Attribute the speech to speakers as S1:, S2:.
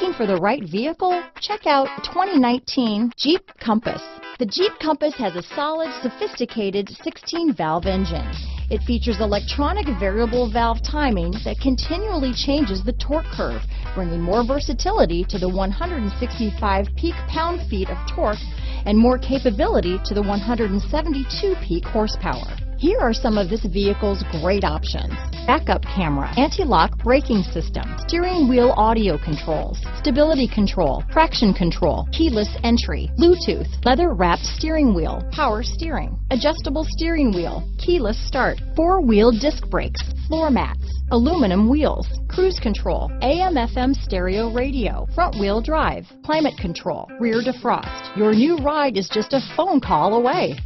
S1: Looking for the right vehicle? Check out 2019 Jeep Compass. The Jeep Compass has a solid, sophisticated 16-valve engine. It features electronic variable valve timing that continually changes the torque curve, bringing more versatility to the 165 peak pound-feet of torque and more capability to the 172 peak horsepower. Here are some of this vehicle's great options. Backup camera, anti-lock braking system, steering wheel audio controls, stability control, traction control, keyless entry, Bluetooth, leather wrapped steering wheel, power steering, adjustable steering wheel, keyless start, four wheel disc brakes, floor mats, aluminum wheels, cruise control, AM FM stereo radio, front wheel drive, climate control, rear defrost. Your new ride is just a phone call away.